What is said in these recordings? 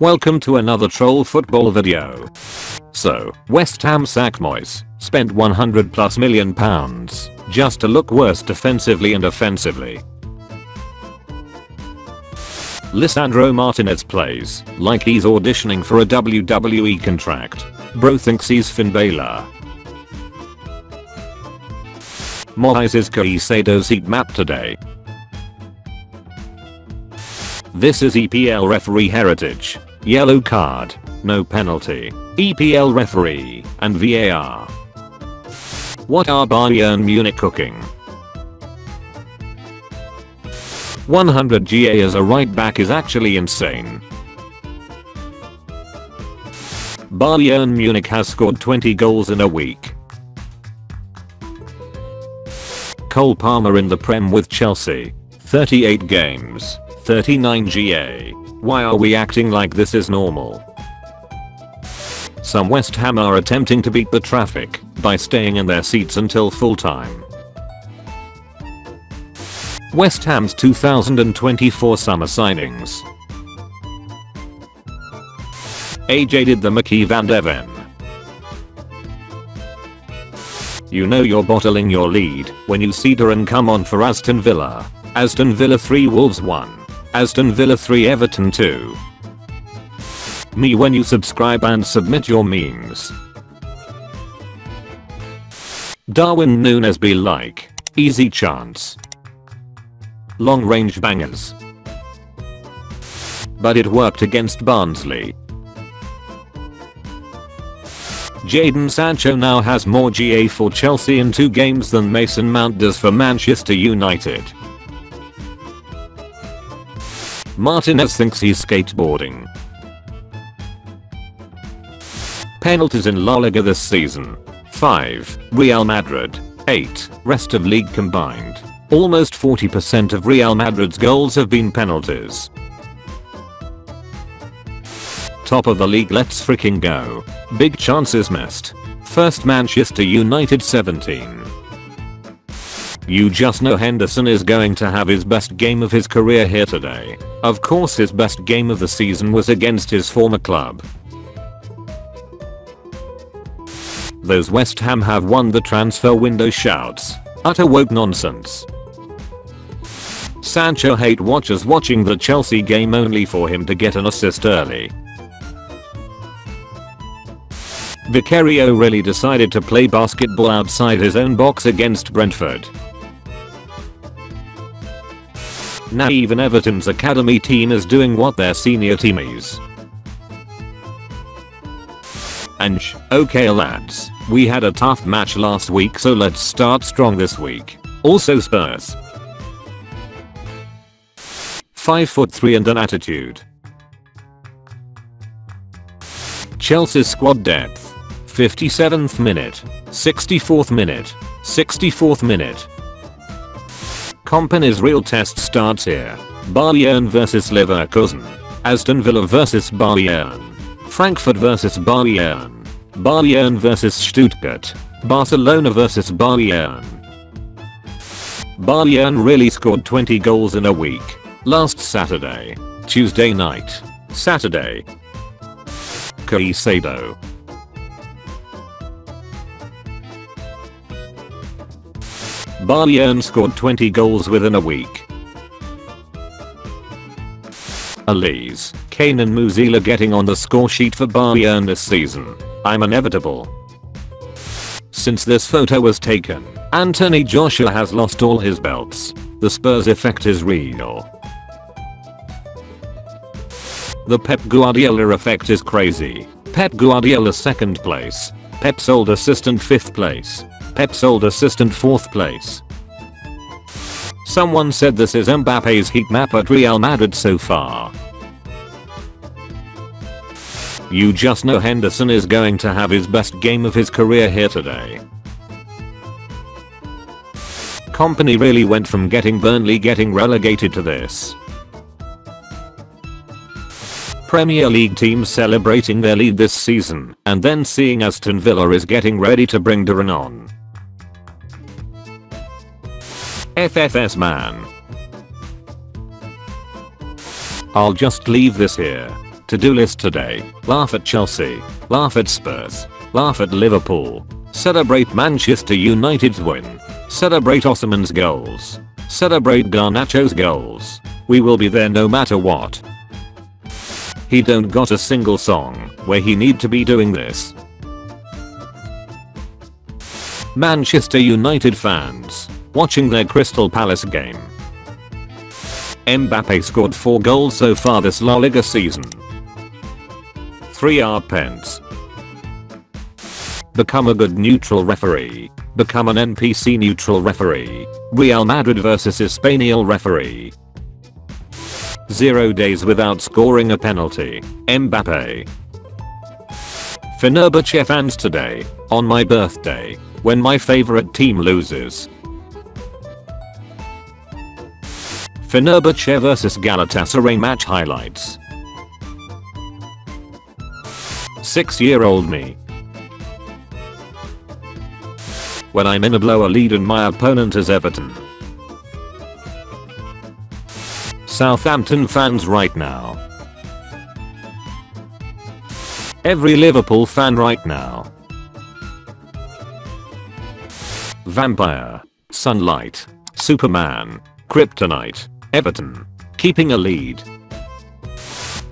Welcome to another troll football video. So, West Ham sack Moyes, spent 100 plus million pounds, just to look worse defensively and offensively. Lisandro Martinez plays like he's auditioning for a WWE contract. Bro thinks he's Finn Balor. Moises Caicedo's heat map today. This is EPL referee heritage. Yellow card. No penalty. EPL referee and VAR. What are Bayern Munich cooking? 100 GA as a right back is actually insane. Bayern Munich has scored 20 goals in a week. Cole Palmer in the Prem with Chelsea. 38 games, 39 GA. Why are we acting like this is normal? Some West Ham are attempting to beat the traffic by staying in their seats until full time. West Ham's 2024 summer signings. AJ did the Micky Van de Ven. You know you're bottling your lead when you see Duran come on for Aston Villa. Aston Villa 3 Wolves 1. Aston Villa 3 Everton 2. Me when you subscribe and submit your memes. Darwin Nunez be like. Easy chance. Long range bangers. But it worked against Barnsley. Jadon Sancho now has more GA for Chelsea in two games than Mason Mount does for Manchester United. Martinez thinks he's skateboarding. Penalties in La Liga this season. 5. Real Madrid. 8. Rest of league combined. Almost 40% of Real Madrid's goals have been penalties. Top of the league let's freaking go. Big chances missed. First Manchester United 17. You just know Henderson is going to have his best game of his career here today. Of course his best game of the season was against his former club. Those West Ham have won the transfer window shouts. Utter woke nonsense. Sancho hate watchers watching the Chelsea game only for him to get an assist early. Vicario really decided to play basketball outside his own box against Brentford. Now even Everton's academy team is doing what their senior team is. And sh okay lads, we had a tough match last week so let's start strong this week. Also Spurs. 5 foot 3 and an attitude. Chelsea's squad depth. 57th minute, 64th minute, 64th minute. Kompany's real test starts here. Bayern vs Leverkusen. Aston Villa vs Bayern. Frankfurt vs Bayern. Bayern vs Stuttgart. Barcelona vs Bayern. Bayern really scored 20 goals in a week. Last Saturday. Tuesday night. Saturday. Caicedo. Bayern scored 20 goals within a week. Olise, Kane and Musiala getting on the score sheet for Bayern this season. I'm inevitable. Since this photo was taken, Anthony Joshua has lost all his belts. The Spurs effect is real. The Pep Guardiola effect is crazy. Pep Guardiola second place. Pep's old assistant 5th place. Pep's old assistant 4th place. Someone said this is Mbappe's heat map at Real Madrid so far. You just know Henderson is going to have his best game of his career here today. Kompany really went from getting Burnley getting relegated to this. Premier League teams celebrating their lead this season, and then seeing Aston Villa is getting ready to bring Duran on. FFS man. I'll just leave this here. To-do list today. Laugh at Chelsea. Laugh at Spurs. Laugh at Liverpool. Celebrate Manchester United's win. Celebrate Osman's goals. Celebrate Garnacho's goals. We will be there no matter what. He don't got a single song where he need to be doing this. Manchester United fans watching their Crystal Palace game. Mbappe scored 4 goals so far this La Liga season. 3 R pence. Become a good neutral referee. Become an NPC neutral referee. Real Madrid vs Espanyol referee. 0 days without scoring a penalty. Mbappe. Fenerbahce fans today, on my birthday, when my favorite team loses. Fenerbahce vs Galatasaray match highlights. 6 year old me. When I'm in a blower lead and my opponent is Everton. Southampton fans right now. Every Liverpool fan right now. Vampire. Sunlight. Superman. Kryptonite. Everton. Keeping a lead.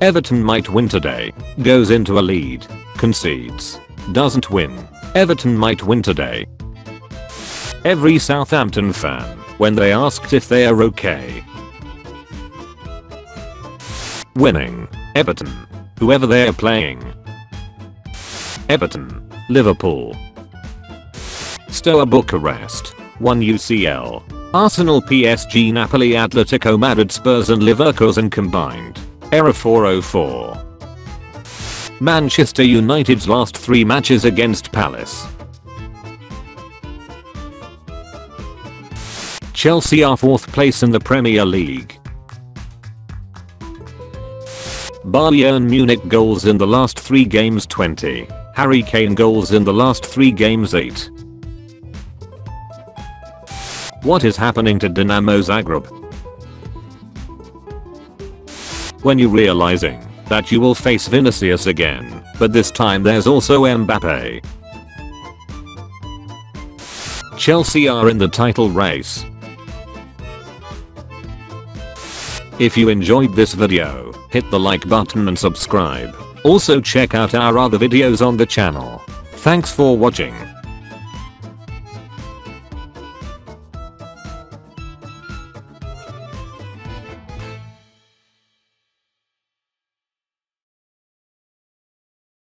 Everton might win today. Goes into a lead. Concedes. Doesn't win. Everton might win today. Every Southampton fan, when they asked if they are okay. Winning. Everton. Whoever they are playing. Everton. Liverpool. Steaua Bucharest. 1 UCL. Arsenal PSG Napoli Atletico Madrid Spurs and Leverkusen combined. Error 404. Manchester United's last three matches against Palace. Chelsea are 4th place in the Premier League. Bayern Munich goals in the last 3 games 20. Harry Kane goals in the last 3 games 8. What is happening to Dinamo Zagreb? When you realizing that you will face Vinicius again, but this time there's also Mbappe. Chelsea are in the title race. If you enjoyed this video, hit the like button and subscribe. Also check out our other videos on the channel. Thanks for watching.